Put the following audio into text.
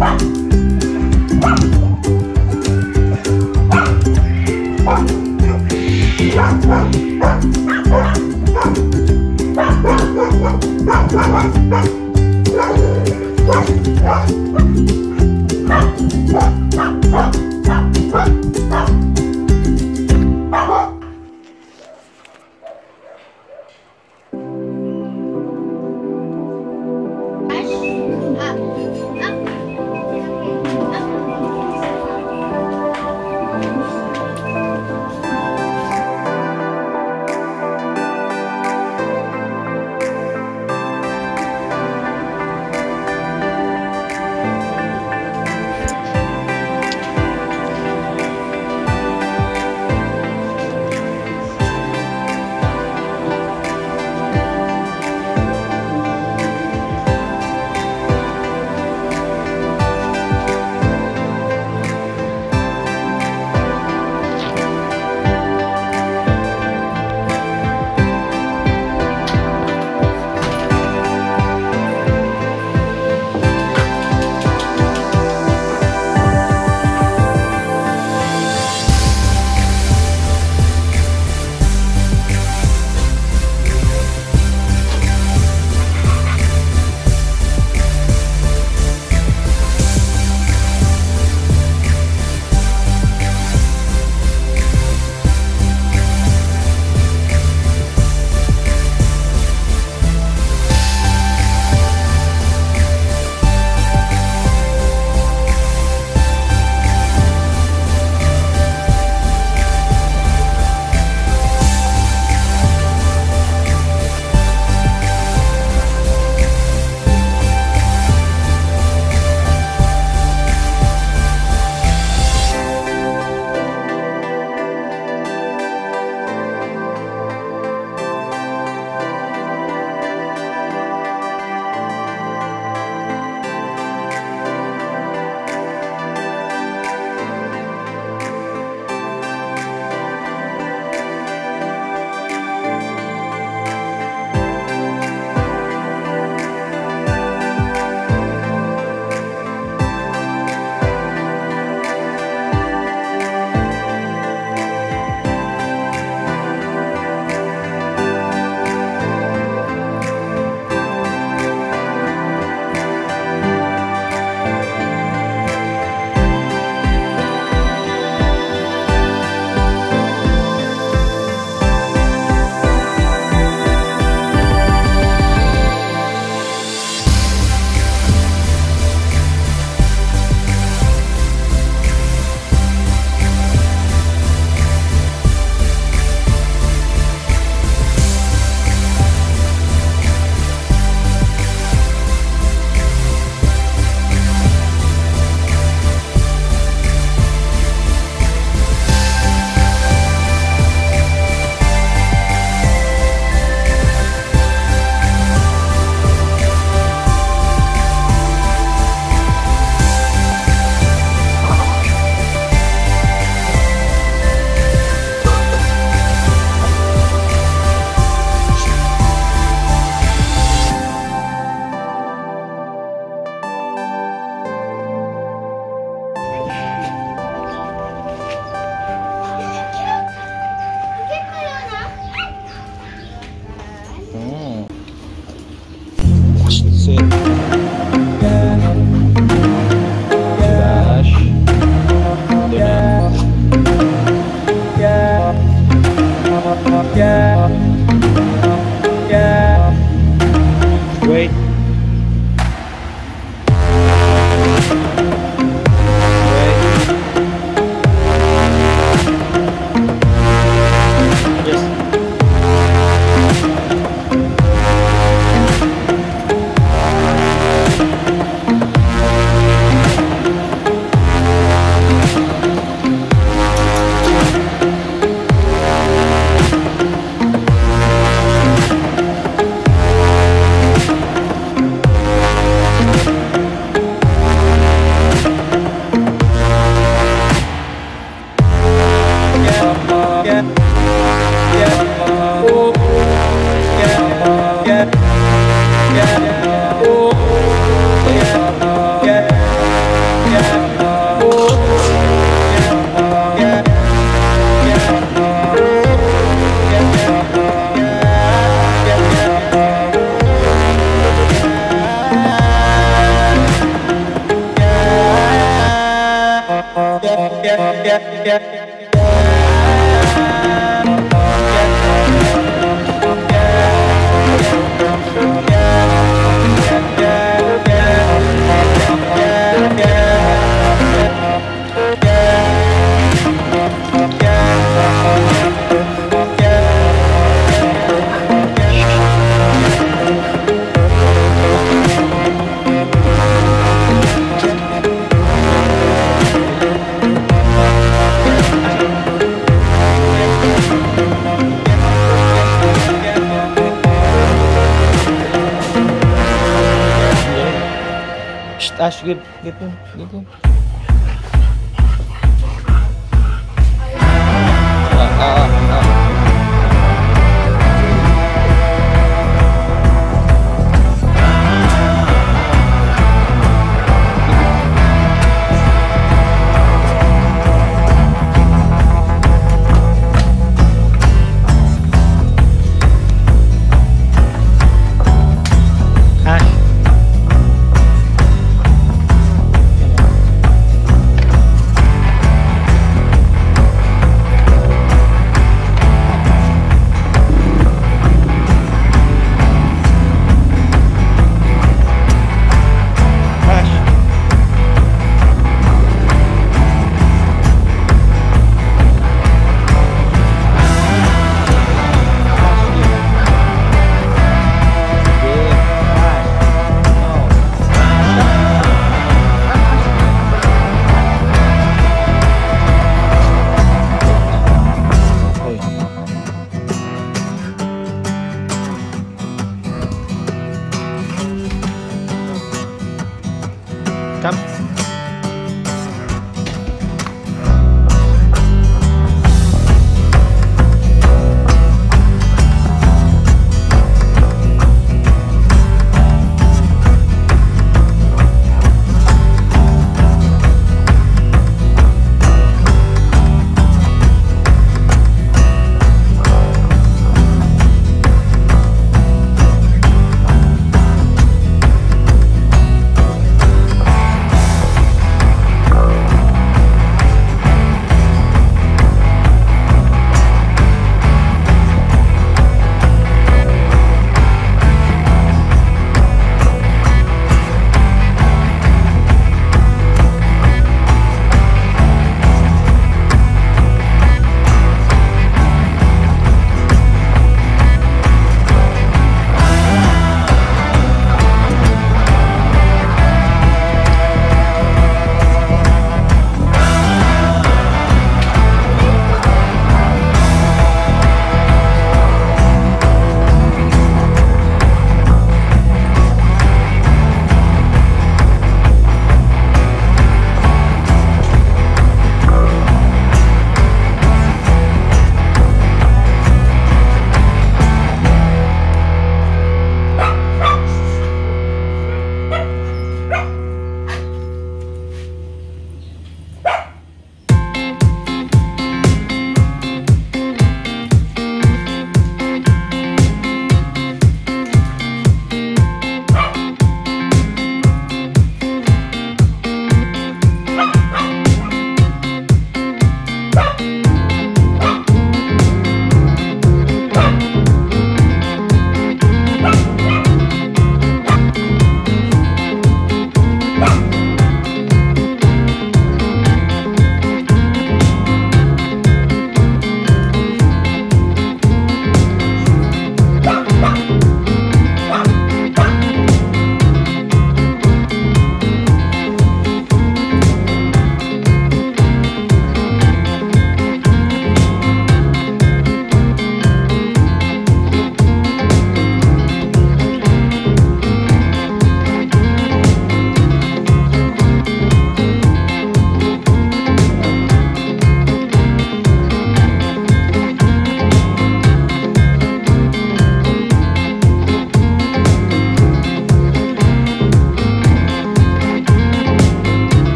啊。Give him, give him.